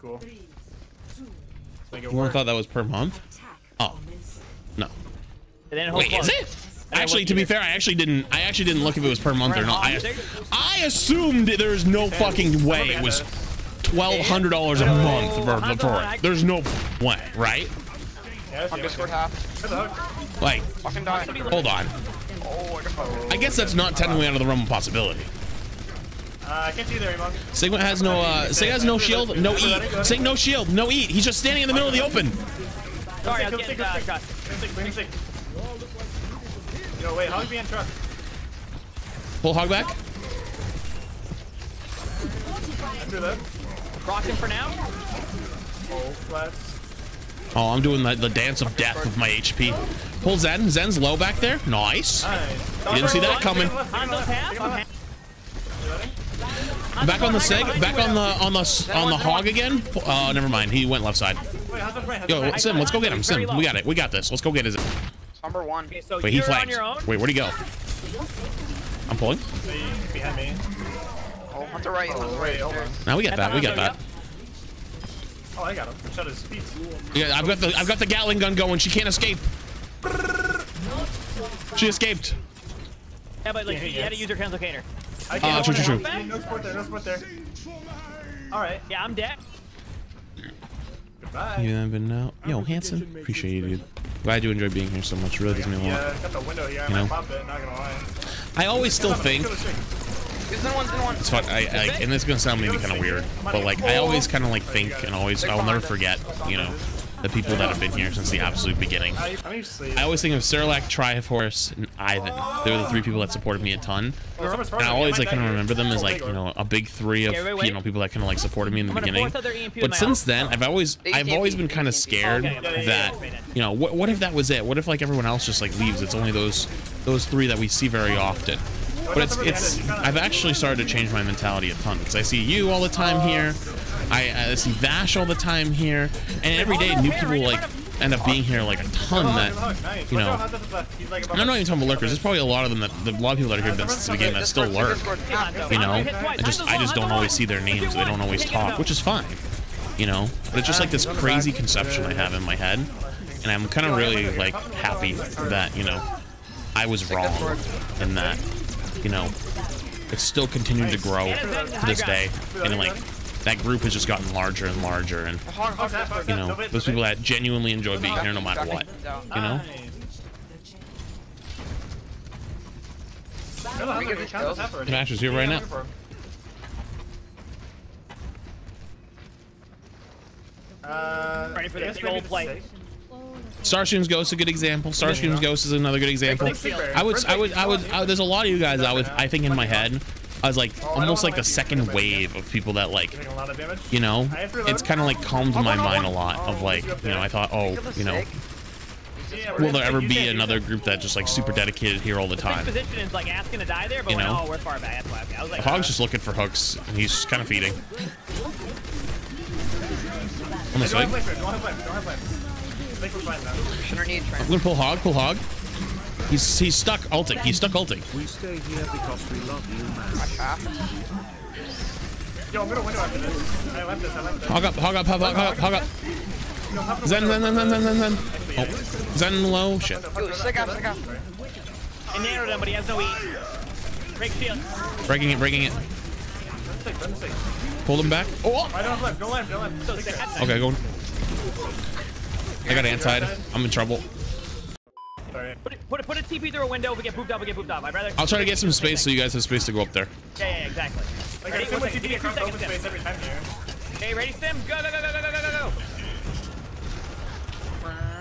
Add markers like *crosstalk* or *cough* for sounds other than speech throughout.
Cool. Let's make it Everyone thought that was per month. Oh, no. And then Wait, is it? Actually, to be fair, I actually didn't. I actually didn't look if it was per month or not. I, I assumed there was no fucking way it was twelve hundred dollars a month for, for it. There's no way, right? Yeah, that's On the Discord half. Good hook. Like, hold on. Oh, I. I guess that's not technically out of the realm of possibility. Uh, I can't see there, Amon. Sigma has no. Uh, Sig has no shield, no eat. Sig no shield, no eat. He's just standing in the middle of the open. Sorry, I Kill was stick, getting uh, shot. Stick, clean. Yo, wait, hog behind truck. Pull hog back. After that. Rock him for now. Oh. Oh, I'm doing the, the dance of death with my HP. Pull Zen. Zen's low back there. Nice. Nice. You didn't see that coming. Hanzo's half. I'm half. Back on the seg, Back on the on the on the hog again. Oh, never mind. He went left side. Wait, how's the brain? How's the Yo. Sim, let's go get him. Sim, we got it. We got this. Let's go get his. Number one. Okay, so Wait, he you're on flanked. your own. Wait, where'd he go? I'm pulling. Behind me. Oh, on the right. On the Oh, right. wait, hold on. Now we got that. We got that. Oh, I got him. Shut his feet. Yeah, I've got the I've got the Gatling gun going. She can't escape. She escaped. Yeah, but like Yeah, you had to use your translocator. I Ah, can't true, true, true. No sport there, no sport there. Alright, Yeah, I'm dead. goodbye. You haven't been now. Yo, Hanson, appreciate you, dude. Glad you enjoy being here so much. Really does mean a lot. Yeah, got the window here. I You might know. pop it, not gonna lie. I always still think Kill the chick. He's in one. He's one. it's fun. I, I and this is gonna sound maybe kind of weird, but like I always kind of like think and always I'll never forget, you know, the people that have been here since the absolute beginning. I, I'm used to sleep. I always think of Serlac, Triforce, and Ivan. They were the three people that supported me a ton. And I always like kind of remember them as like you know a big three of Yeah, wait, wait. you know people that kind of like supported me in the beginning. force out their EMP with But since then, I've always I've always been kind of scared Okay, yeah, yeah, that you know what what if that was it? What if like everyone else just like leaves? It's only those those three that we see very often. But it's it's I've actually started to change my mentality a ton because I see you all the time here. I, uh, I see Vash all the time here, and every day new people like end up being here like a ton that you know. I'm not even talking about lurkers. There's probably a lot of them that a lot of people that are here since the beginning that still lurk. You know, I just I just don't always see their names. They don't always talk, which is fine. You know, but it's just like this crazy conception I have in my head, and I'm kind of really like happy that you know I was wrong in that. You know, it's still continuing to grow to this day, and like that group has just gotten larger and larger, and you know those people that genuinely enjoy being here no matter what. You know. Vash is here right now. Uh, Ready for I the guess big old play. six. Starscream's Ghost is a good example. Starscream's Ghost is another good example. I would, I would, I would. I, there's a lot of you guys. I would, I think in my head, I was like almost like the second wave of people that like, a lot of you know, it's kind of like calmed my mind a lot of like, you know, I thought, oh, you know, Yeah, will there ever be can't- another group that just like super dedicated here all the time? position is like asking to die there, but You know? like, we're far back. That's why. Okay. I was like, Hog's uh, just looking for hooks, and he's kind of feeding. On the Don't have swing. flame, don't have flame, don't have flame. Think we're fine now. Underneath. I'm gonna pull hog, pull hog. He's he's stuck ulting. He's stuck ulting. We stay here because we love you, man. Yo, I'm gonna window after this. I left this, I left this. Hog up, hog up, hog up, hog up, hog up. No, Zen, zen, zen, zen, zen, zen, zen. Oh, Zen low. Shit. Dude, stick out, stick out. I nailed him, but he has no E. Break shield. Breaking it, breaking it. The stick. Pull him back. Oh. I don't have left, don't left, don't left. So Stick there. sad. Okay, go. I got anti. I'm in trouble. Sorry. Put, it, put, it, put a TP through a window. If we get pooped off, we get pooped off. I'd rather. I'll try to get some space so you guys have space to go up there. Yeah, yeah, exactly. Like, Ready? I assume One we second. Give me TP two across open seconds, space every time here. Okay, ready, Sim? Go, go, go, go, go, go, go, go.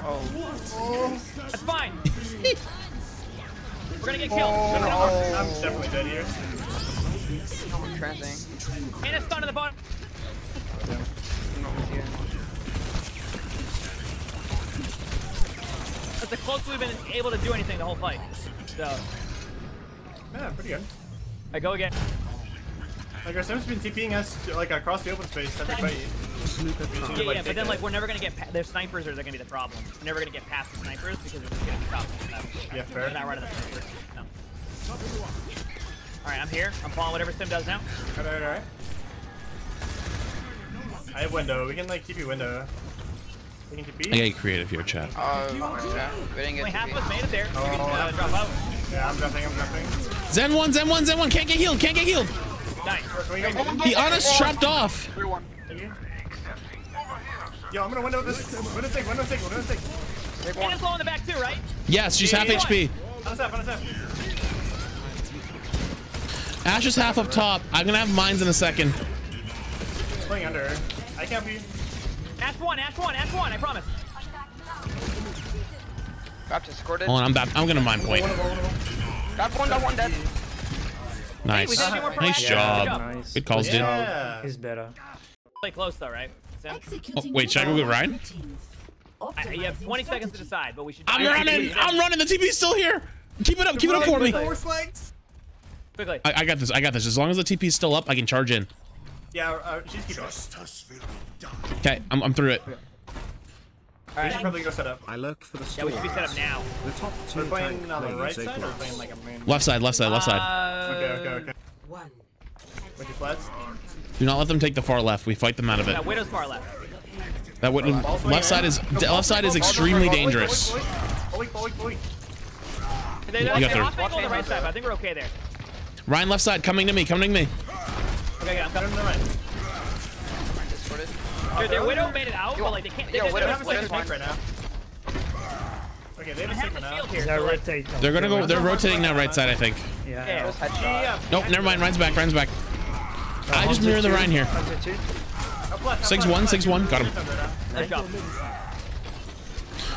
Oh. That's fine. We're gonna get killed. Oh, I'm definitely dead here. Transing. And a stun in the bottom. I'm not with you. That's the closest we've been able to do anything the whole fight. So, Yeah, pretty good. I go again. Like, our Sim's been TPing us, like, across the open space every fight. Yeah, yeah, but then like we're never gonna get pa- their snipers are gonna be the problem. We're never gonna get past the snipers because we're just gonna be stopped. Yeah, fair. We're not running the snipers. No. All right, I'm here. I'm following whatever Sim does now. Alright, alright. I have window. We can like TP window. We can I gotta get creative here, chat. Oh, yeah. We didn't Only get half to was made it there. You can Oh, uh, drop out. Yeah, I'm jumping. I'm jumping. Zen one, Zen one, Zen one. Can't get healed. Can't get healed. Nice. Can we go? The honest chopped off. Everyone. Thank you. Yo, I'm gonna window this. Window six. Window six. Window six. Take And one. it's low in the back too, right? Yes, she's half HP. On the step. On the step. Ashe is half up top. I'm gonna have mines in a second. Playing under. her. I can't be. Ashe one, Ashe one, Ashe one, I promise. Baptist escorted. Hold on, I'm back. I'm gonna mine point. Got one, got one dead. Nice. we did do more for Nice job. Good. Nice. Good calls, dude. Yeah. He's better. Play close though, right? Sim? Oh, wait, should I go get Rein? I, you have 20 seconds to decide, but we should. I'm running. I'm running. The TP's still here. Keep it up. Keep it up for me. Force legs. Quickly. I, I got this. I got this. As long as the TP's still up, I can charge in. Yeah, uh, she's keeping. We Okay, I'm, I'm through it. Alright. should probably go set up. I look for the Yeah, we should be set up now. The top two We're playing on the right side or equals. playing like a main? Left side. Left side. Left side. Uh, Okay, okay, okay. With your flats. Do not let them take the far left. We fight them out of it. Yeah, Widow's far left. That would left side is left side is extremely dangerous. You got they're through. on the right side, I think we're okay there. Rein left side coming to me. Coming to me. Okay, okay, I'm Got coming. him in the right. Dude, their Widow made it out, but like they can't. They, Yo, they, Widow, they They have a Widow's second fine. tank right now. Okay, they have a have second the now. shield here. They're So rotate. They're gonna go. They're rotating now right side. I think. Yeah. yeah. Those uh, Nope. Never mind. Rein's back. Rein's back. I just mirror the Rein here. Hunter two. Up left, up Six left, one. 6 1, Got him.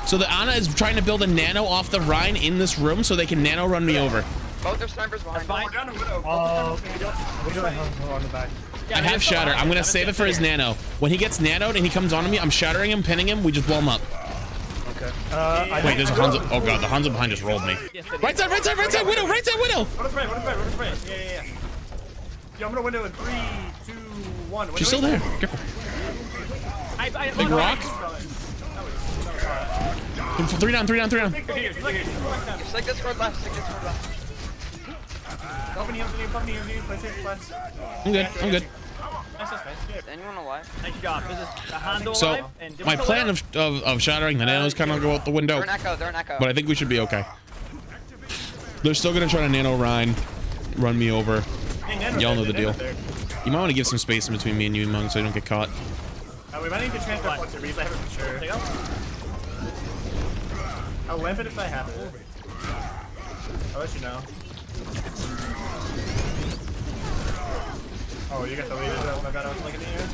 So the Ana is trying to build a nano off the Rein in this room so they can nano run me over. Both their snipers behind. Fine. We're down to Widow. Oh, we don't have on the back. Yeah, I have shatter. I'm gonna save it for his nano. When he gets nanoed and he comes onto me, I'm shattering him, pinning him. We just blow him up. Okay. Uh, Wait, there's a Hanzo. Oh god, the Hanzo behind just rolled me. Yes. Right side, right side, right side, widow, right side, widow. What is right? What is right? What is right? Yeah, yeah, yeah. Yo, I'm gonna window in three, two, one. She's still there. Careful. I, I, Big look, rock. Three down, three down, three down. Here, here, here. Stick this sword left. Play safe. I'm good. I'm good. Nice, nice, nice. Is anyone alive? Nice job. This is a Hondo So alive. And my plan of, of, of shattering the nanos kind of go out the window, They're an echo. They're an echo. but I think we should be okay. They're still gonna try to nano Rein, run me over. Y'all know the deal. You might want to give some space in between me and you, Mung, so you don't get caught. Uh, we might need to transfer flux to Reese. I have it for sure. There you go. I'll lamp it if I have it. I'll let you know. Oh, you got the lead. Oh my god, I was looking at you.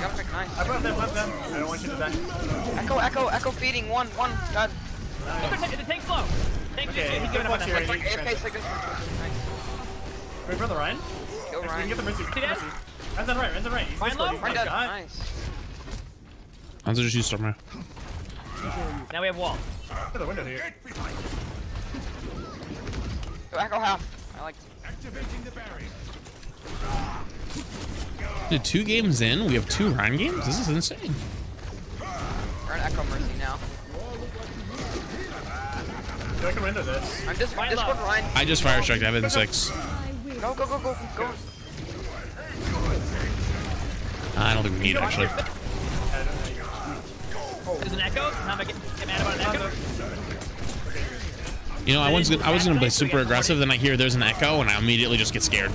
Got pick nice. I brought them, left them. I don't want you to die. Echo, echo, echo feeding. One, one. God. The the tank's low. Thank you. Okay, He's giving up on that. here. Like, you can AFK, this. Nice. Wait, brother Rein? Kill Actually, we can Rein. get the Mercy. See that? Mercy. Rein's on right, Rein's on right. He's Rein this low? way, Rein oh my dead. god. Nice. Hanzo just used storm Now we have wall. Look at the window here. Go echo half. I like. Dude, two games in, we have two Rein games. This is insane. We're an echo mercy now. Yo, I can window this. I'm just Rein Discord. Rein. I just fire strike. I have it in six. Go, go, go, go, go. I don't think we need it actually. There's an echo. Time I get, get mad about an echo. You know, I was gonna, I was gonna play super aggressive, then I hear there's an echo, and I immediately just get scared.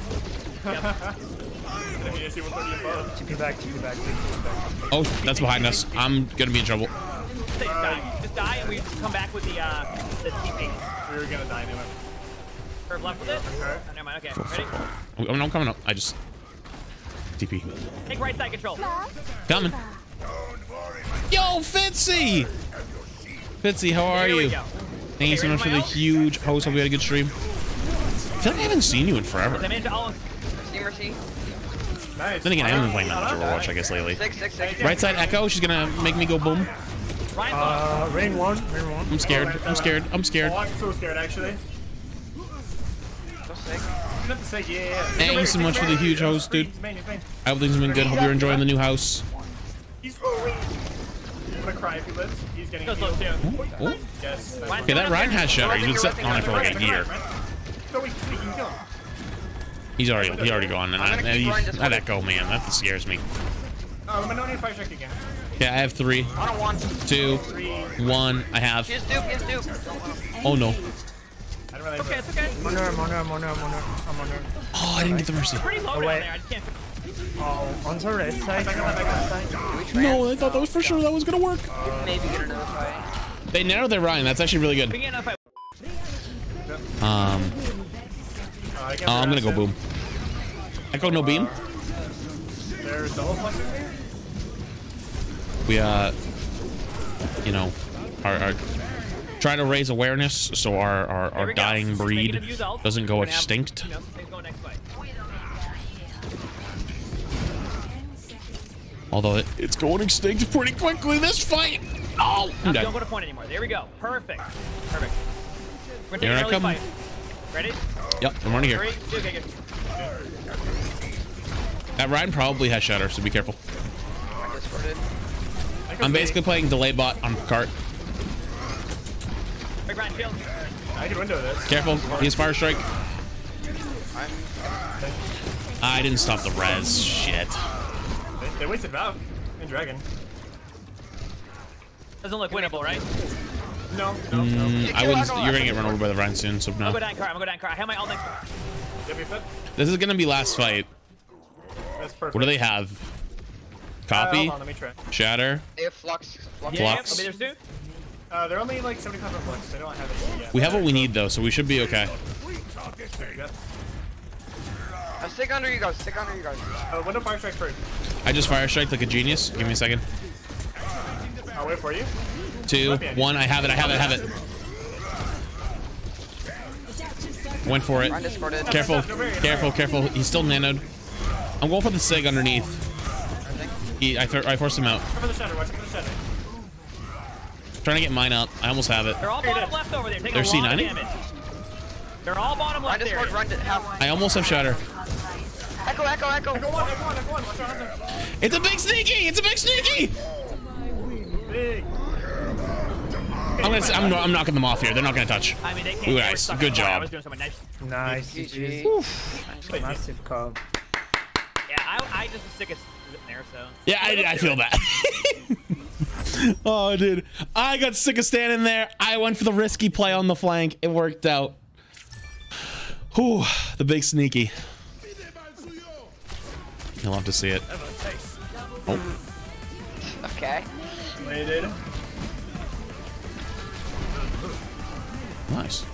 I mean, I see 130 above. TP back, TP back, TP back. Oh, that's behind us. I'm gonna be in trouble. Just die. Just die, and we come back with the uh, the TP. We were gonna die anyway. Curve left with it. Okay. Oh, never mind. Okay, ready? I'm, I'm coming up. I just TP. Take right side control. Coming. Yo, Fitzy! Fitzy, how are Here we you? go. Thank you so much for the huge host. Hope you had a good stream. I feel like I haven't seen you in forever. I managed to all. Mercy, mercy. Nice. Then again, I haven't been playing that much Overwatch, I guess, lately. Six, six, six. Right side Echo, she's gonna make me go boom. Uh, rain one, rain one. I'm scared. I'm scared. I'm scared. Oh, I'm so scared, actually. So sick. You have to say, yeah, yeah. Thank you so much for the huge host, dude. He's main, he's main. I hope things have been good. Hope you're enjoying the new house. He's I'm gonna cry if he lives. He's getting Goes healed. too. Oh. Yes. Okay, that going Rein has shatter. He's been sitting on it for like a year. So we, we can kill him. He's already he already gone, and I'm I, gonna I, keep Rein that. Echo man, that scares me. Oh, let me know when you fire strike again. Okay, I have three, I two, one. I have. He has dupe. He. Oh no. I. Okay, it's okay. I'm her. Oh, I didn't get the mercy. Pretty low Oh, down there. I just can't. Oh, on the right side. No, I thought that was for sure that was gonna work. Maybe get another fight. They narrowed their Rein. That's actually really good. can get enough fight. Um, Uh, Oh, I'm gonna go pronounce boom. Echo no beam. There's double flexes here. We uh, you know, are, are trying to raise awareness so our our, our dying breed making him use ult. doesn't go We're gonna have- extinct. Although it, it's going extinct pretty quickly this fight. Oh, I'm Um, don't go to point anymore. There we go. Perfect. Perfect. We're gonna I take an early come. fight. Ready? Yep, I'm running here. Three, two, okay, good. That Rein probably has shatter, so be careful. I discorded. I'm basically playing delay bot on cart. Quick, Rein, shield. I can window this. Careful, he's fire strike. I'm. I didn't stop the res. Shit. They, they wasted Valk and Dragon. Doesn't look winnable, right? No, no, no. Mm, I wouldn't. You're gonna get run over by the Rein soon, so I'll go no. down car. I'm gonna go down car. I have my ult next. Give me a fit. This is gonna be last fight. That's perfect. What do they have? Uh, Copy, hold on, let me try. shatter. They have flux. Flux. Yeah, Flux. I'll be there soon. Uh, they're only like 75 reflex. They don't have it yet. We have what we need though, so we should be okay. Yep. Uh, stick under you guys. Stick under you guys. Uh, window fire strike first. I just fire strike like a genius. Give me a second. I'll wait for you. Two, one. I have it. I have it. I have it. Went for it. Rein discorded. Careful, careful, careful. He's still nanoed. I'm going for the sig underneath. He, I, th I forced him out. Watch for the shadow. Watch for the shadow. Trying to get mine up. I almost have it. They're all bottom left over there. They're a lot of C90? They're all bottom Rein left there. discord. Run to half. I almost have shatter. Echo. Echo. Echo. Go on, go on, go on. Watch out, Hunter. It's a big sneaky. It's a big sneaky. Big. I'm gonna. I'm, I'm knocking them off here. They're not gonna touch. I mean, they can't. Ooh, nice. Good in. I job. was doing nice. Nice. GG. Massive cob. Yeah, I, I just was sick of sitting there, so. Yeah, I, I feel that. *laughs* oh, dude, I got sick of standing there. I went for the risky play on the flank. It worked out. Whew, the big sneaky. You'll have to see it. Oh, Okay. Waited. nice.